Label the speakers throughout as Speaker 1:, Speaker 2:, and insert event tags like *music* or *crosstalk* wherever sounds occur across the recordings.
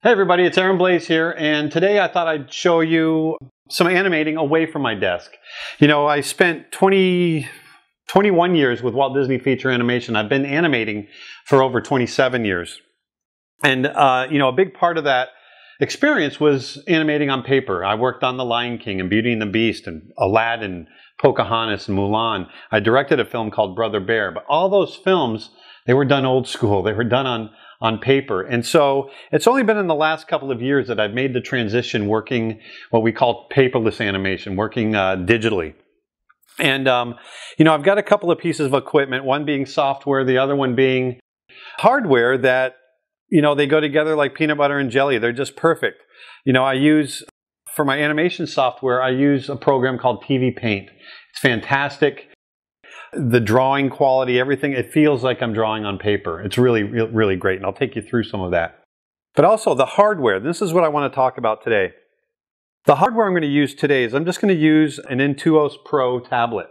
Speaker 1: Hey everybody, it's Aaron Blaise here, and today I thought I'd show you some animating away from my desk. You know, I spent 20, 21 years with Walt Disney Feature Animation. I've been animating for over 27 years. And, uh, you know, a big part of that experience was animating on paper. I worked on The Lion King and Beauty and the Beast and Aladdin, Pocahontas and Mulan. I directed a film called Brother Bear, but all those films, they were done old school. They were done on on paper. And so it's only been in the last couple of years that I've made the transition working what we call paperless animation, working uh, digitally. And, um, you know, I've got a couple of pieces of equipment, one being software, the other one being hardware that, you know, they go together like peanut butter and jelly. They're just perfect. You know, I use, for my animation software, I use a program called TV Paint. It's fantastic the drawing quality, everything, it feels like I'm drawing on paper. It's really, really great, and I'll take you through some of that. But also the hardware, this is what I want to talk about today. The hardware I'm going to use today is I'm just going to use an Intuos Pro tablet.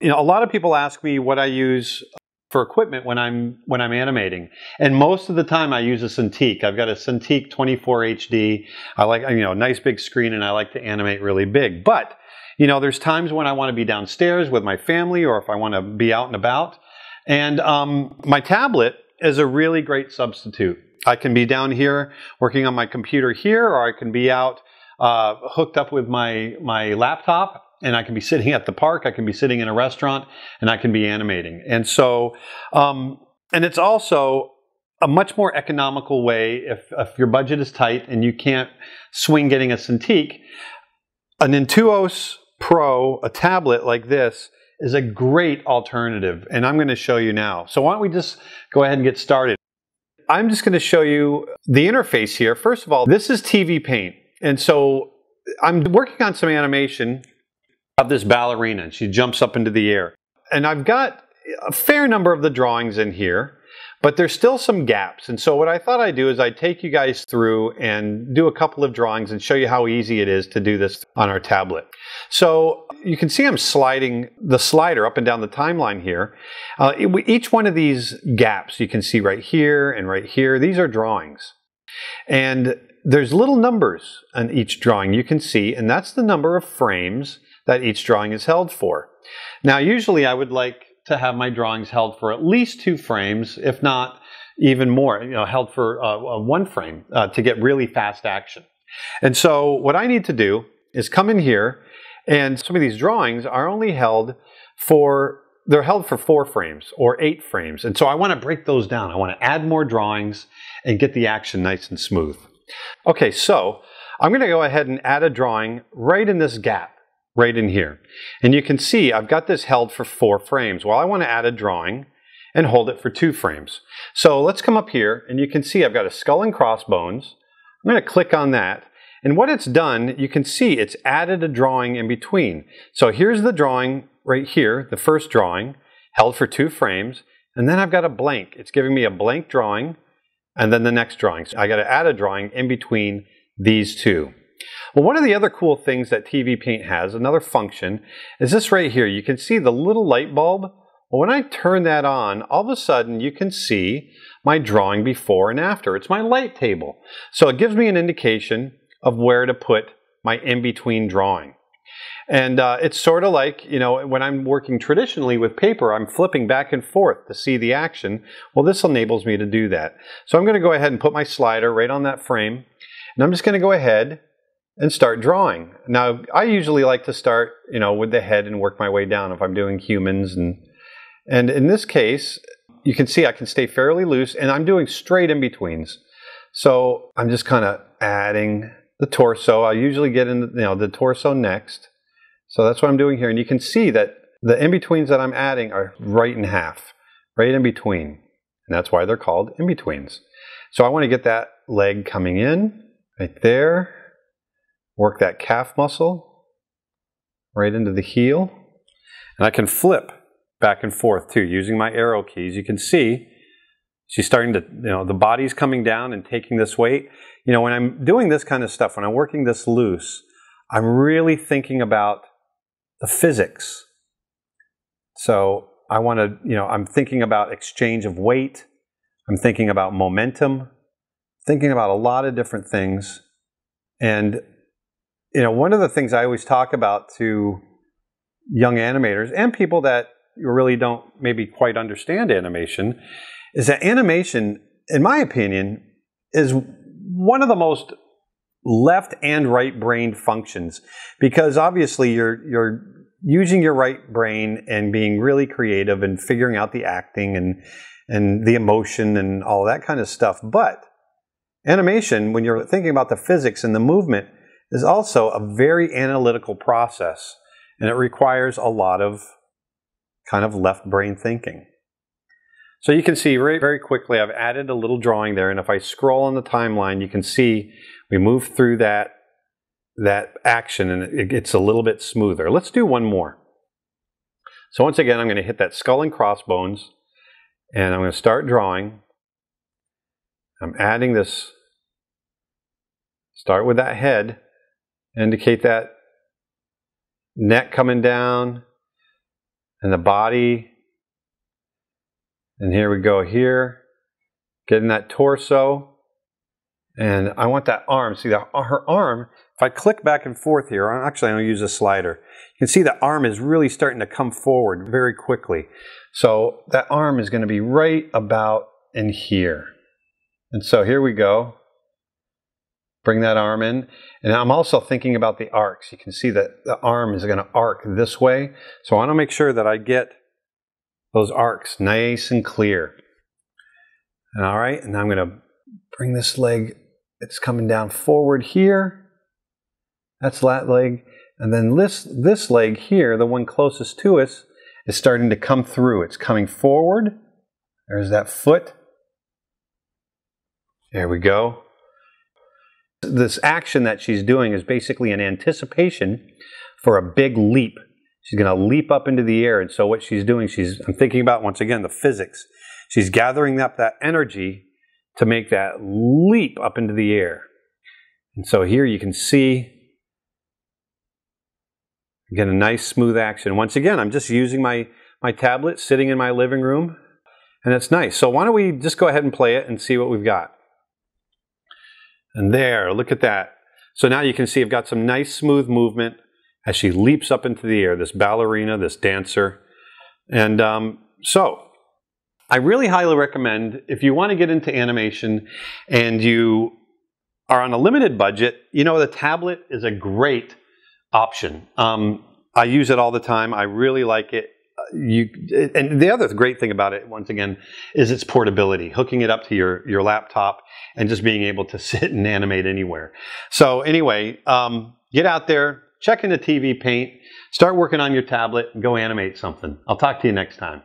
Speaker 1: You know, a lot of people ask me what I use for equipment when I'm when I'm animating, and most of the time I use a Cintiq. I've got a Cintiq 24 HD. I like you know nice big screen, and I like to animate really big. But you know, there's times when I want to be downstairs with my family or if I want to be out and about. And um, my tablet is a really great substitute. I can be down here working on my computer here, or I can be out uh, hooked up with my, my laptop and I can be sitting at the park, I can be sitting in a restaurant, and I can be animating. And so, um, and it's also a much more economical way if, if your budget is tight and you can't swing getting a Cintiq. An Intuos Pro, a tablet like this, is a great alternative, and I'm going to show you now. So why don't we just go ahead and get started. I'm just going to show you the interface here. First of all, this is TV Paint, and so I'm working on some animation of this ballerina, and she jumps up into the air. And I've got a fair number of the drawings in here. But there's still some gaps. And so what I thought I'd do is I'd take you guys through and do a couple of drawings and show you how easy it is to do this on our tablet. So you can see I'm sliding the slider up and down the timeline here. Uh, each one of these gaps you can see right here and right here, these are drawings. And there's little numbers on each drawing you can see, and that's the number of frames that each drawing is held for. Now, usually I would like to have my drawings held for at least two frames, if not even more, you know, held for uh, uh, one frame uh, to get really fast action. And so what I need to do is come in here and some of these drawings are only held for, they're held for four frames or eight frames. And so I want to break those down. I want to add more drawings and get the action nice and smooth. Okay, so I'm going to go ahead and add a drawing right in this gap right in here. And you can see I've got this held for four frames. Well, I want to add a drawing and hold it for two frames. So let's come up here and you can see I've got a skull and crossbones. I'm going to click on that. And what it's done, you can see it's added a drawing in between. So here's the drawing right here, the first drawing, held for two frames. And then I've got a blank. It's giving me a blank drawing and then the next drawing. So I got to add a drawing in between these two. Well, one of the other cool things that TV Paint has, another function, is this right here. You can see the little light bulb. Well, when I turn that on, all of a sudden you can see my drawing before and after. It's my light table. So it gives me an indication of where to put my in-between drawing. And uh, it's sort of like, you know, when I'm working traditionally with paper, I'm flipping back and forth to see the action. Well, this enables me to do that. So I'm going to go ahead and put my slider right on that frame. And I'm just going to go ahead and start drawing. Now, I usually like to start, you know, with the head and work my way down if I'm doing humans. And, and in this case, you can see I can stay fairly loose and I'm doing straight in-betweens. So I'm just kind of adding the torso. I usually get in, the, you know, the torso next. So that's what I'm doing here. And you can see that the in-betweens that I'm adding are right in half, right in between. And that's why they're called in-betweens. So I want to get that leg coming in right there work that calf muscle right into the heel. And I can flip back and forth too using my arrow keys. You can see she's starting to, you know, the body's coming down and taking this weight. You know, when I'm doing this kind of stuff, when I'm working this loose, I'm really thinking about the physics. So I want to, you know, I'm thinking about exchange of weight. I'm thinking about momentum, thinking about a lot of different things. And, you know, one of the things I always talk about to young animators and people that really don't maybe quite understand animation is that animation, in my opinion, is one of the most left and right brain functions because obviously you're you're using your right brain and being really creative and figuring out the acting and and the emotion and all that kind of stuff. But animation when you're thinking about the physics and the movement is also a very analytical process and it requires a lot of kind of left brain thinking so you can see very, very quickly I've added a little drawing there and if I scroll on the timeline you can see we move through that, that action and it gets a little bit smoother. Let's do one more. So once again I'm going to hit that skull and crossbones and I'm going to start drawing. I'm adding this, start with that head, indicate that neck coming down and the body and here we go here, getting that torso. And I want that arm. See, the, uh, her arm, if I click back and forth here, actually I'm going to use a slider. You can see the arm is really starting to come forward very quickly. So that arm is going to be right about in here. And so here we go. Bring that arm in. And I'm also thinking about the arcs. You can see that the arm is going to arc this way. So I want to make sure that I get those arcs nice and clear. All right, and I'm going to bring this leg, it's coming down forward here. That's that leg. And then this, this leg here, the one closest to us, is starting to come through. It's coming forward. There's that foot. There we go. This action that she's doing is basically an anticipation for a big leap. She's going to leap up into the air. And so what she's doing, she's, I'm thinking about once again the physics. She's gathering up that energy to make that leap up into the air. And so here you can see, again, a nice smooth action. Once again, I'm just using my, my tablet sitting in my living room. And it's nice. So why don't we just go ahead and play it and see what we've got. And there, look at that. So now you can see I've got some nice smooth movement as she leaps up into the air, this ballerina, this dancer. And um, so, I really highly recommend if you want to get into animation and you are on a limited budget, you know, the tablet is a great option. Um, I use it all the time. I really like it. You and the other great thing about it, once again, is its portability. Hooking it up to your your laptop and just being able to *laughs* sit and animate anywhere. So anyway, um, get out there, check into TV Paint, start working on your tablet, and go animate something. I'll talk to you next time.